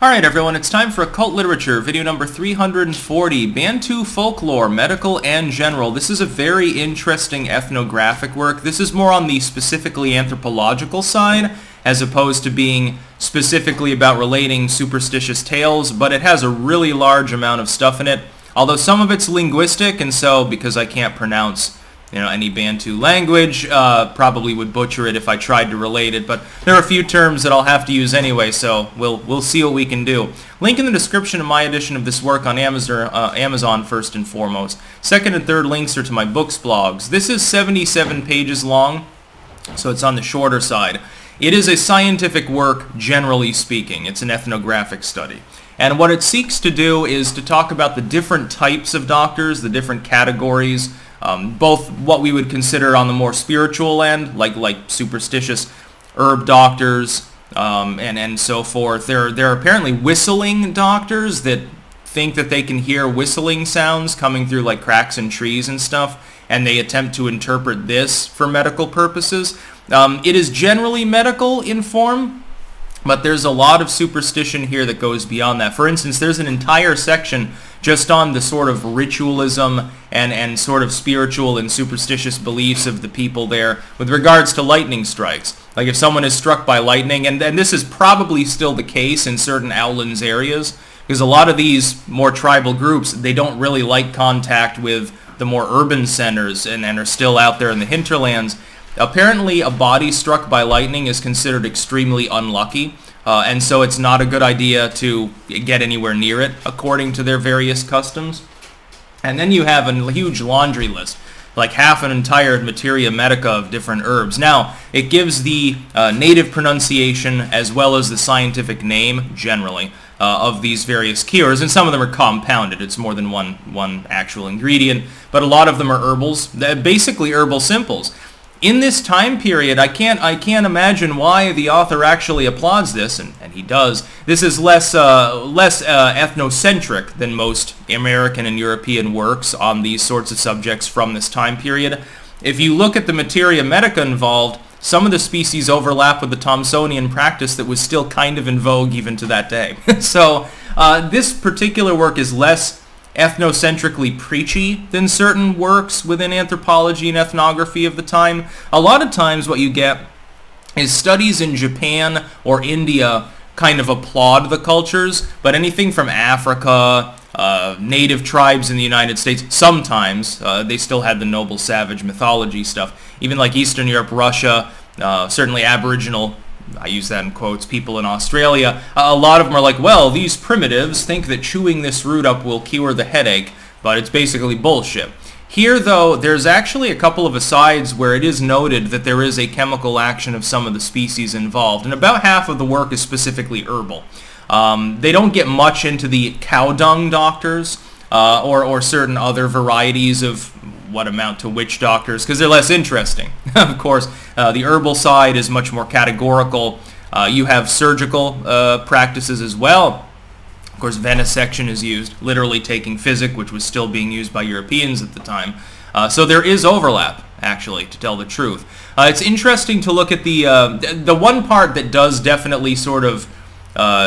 Alright everyone, it's time for Occult Literature, video number 340, Bantu Folklore, Medical and General. This is a very interesting ethnographic work. This is more on the specifically anthropological side, as opposed to being specifically about relating superstitious tales, but it has a really large amount of stuff in it. Although some of it's linguistic, and so, because I can't pronounce you know, any Bantu language. Uh, probably would butcher it if I tried to relate it, but there are a few terms that I'll have to use anyway, so we'll we'll see what we can do. Link in the description of my edition of this work on Amazon, uh, Amazon first and foremost. Second and third links are to my books blogs. This is 77 pages long, so it's on the shorter side. It is a scientific work, generally speaking. It's an ethnographic study. And what it seeks to do is to talk about the different types of doctors, the different categories, um, both what we would consider on the more spiritual end, like like superstitious herb doctors um, and and so forth. There there are apparently whistling doctors that think that they can hear whistling sounds coming through like cracks in trees and stuff, and they attempt to interpret this for medical purposes. Um, it is generally medical in form, but there's a lot of superstition here that goes beyond that. For instance, there's an entire section just on the sort of ritualism and, and sort of spiritual and superstitious beliefs of the people there with regards to lightning strikes. Like if someone is struck by lightning, and, and this is probably still the case in certain outlands areas, because a lot of these more tribal groups, they don't really like contact with the more urban centers and, and are still out there in the hinterlands. Apparently, a body struck by lightning is considered extremely unlucky. Uh, and so it's not a good idea to get anywhere near it according to their various customs. And then you have a huge laundry list, like half an entire materia medica of different herbs. Now, it gives the uh, native pronunciation as well as the scientific name, generally, uh, of these various cures, and some of them are compounded. It's more than one, one actual ingredient, but a lot of them are herbals, basically herbal simples in this time period, I can't I can't imagine why the author actually applauds this, and, and he does. This is less uh, less uh, ethnocentric than most American and European works on these sorts of subjects from this time period. If you look at the materia medica involved, some of the species overlap with the Thomsonian practice that was still kind of in vogue even to that day. so uh, this particular work is less ethnocentrically preachy than certain works within anthropology and ethnography of the time. A lot of times what you get is studies in Japan or India kind of applaud the cultures, but anything from Africa, uh, native tribes in the United States, sometimes, uh, they still had the noble savage mythology stuff. Even like Eastern Europe, Russia, uh, certainly Aboriginal I use that in quotes, people in Australia, a lot of them are like, well, these primitives think that chewing this root up will cure the headache, but it's basically bullshit. Here, though, there's actually a couple of asides where it is noted that there is a chemical action of some of the species involved, and about half of the work is specifically herbal. Um, they don't get much into the cow dung doctors uh, or, or certain other varieties of what amount to witch doctors because they're less interesting. of course, uh, the herbal side is much more categorical. Uh, you have surgical uh, practices as well. Of course, venesection is used, literally taking physic, which was still being used by Europeans at the time. Uh, so there is overlap, actually, to tell the truth. Uh, it's interesting to look at the uh, the one part that does definitely sort of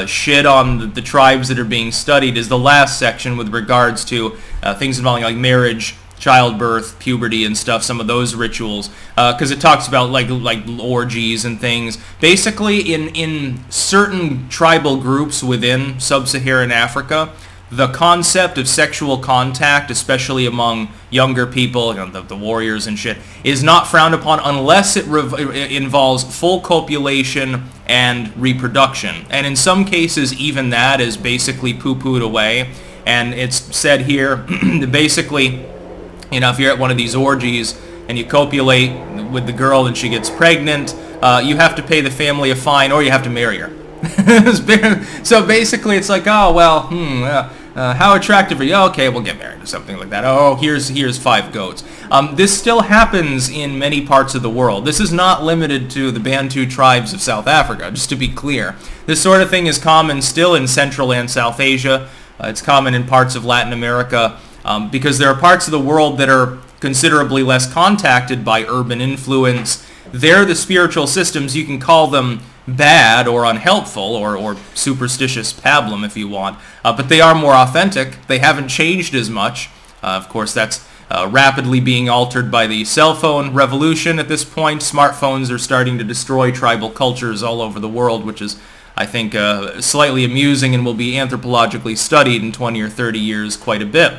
shit on the, the, tribes that are being studied is the last section with regards to things involving like marriage, childbirth, puberty, and stuff. Some of those rituals, because uh, it talks about like like orgies and things. Basically, in in certain tribal groups within sub-Saharan Africa, the concept of sexual contact, especially among younger people, you know, the, the, warriors and shit, is not frowned upon unless it, it involves full copulation and reproduction. And in some cases, even that is basically poo-pooed away. And it's said here, basically, you know, if you're at one of these orgies and you copulate with the girl and she gets pregnant, uh, you have to pay the family a fine or you have to marry her. so basically it's like, oh, well, hmm, uh, uh, how attractive are you? Okay, we'll get married or something like that. Oh, here's here's five goats. Um, this still happens in many parts of the world. This is not limited to the Bantu tribes of South Africa, just to be clear. This sort of thing is common still in Central and South Asia. Uh, it's common in parts of Latin America um, because there are parts of the world that are considerably less contacted by urban influence. They're the spiritual systems, you can call them bad or unhelpful or, or superstitious pablum if you want, uh, but they are more authentic. They haven't changed as much. Uh, of course, that's uh, rapidly being altered by the cell phone revolution at this point. Smartphones are starting to destroy tribal cultures all over the world, which is, I think, uh, slightly amusing and will be anthropologically studied in 20 or 30 years quite a bit.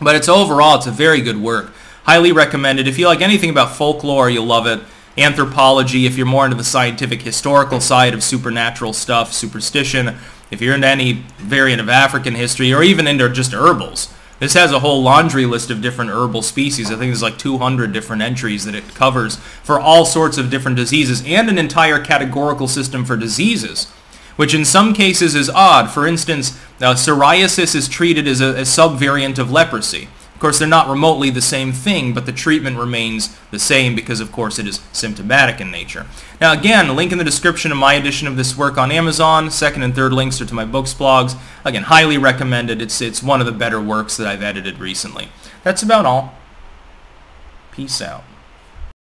But it's overall, it's a very good work. Highly recommended. If you like anything about folklore, you'll love it. Anthropology, if you're more into the scientific historical side of supernatural stuff, superstition, if you're into any variant of African history, or even into just herbals. This has a whole laundry list of different herbal species. I think there's like 200 different entries that it covers for all sorts of different diseases and an entire categorical system for diseases, which in some cases is odd. For instance, uh, psoriasis is treated as a, a subvariant of leprosy. Of course, they're not remotely the same thing, but the treatment remains the same because, of course, it is symptomatic in nature. Now, again, link in the description of my edition of this work on Amazon. Second and third links are to my books blogs. Again, highly recommended. It's, it's one of the better works that I've edited recently. That's about all. Peace out.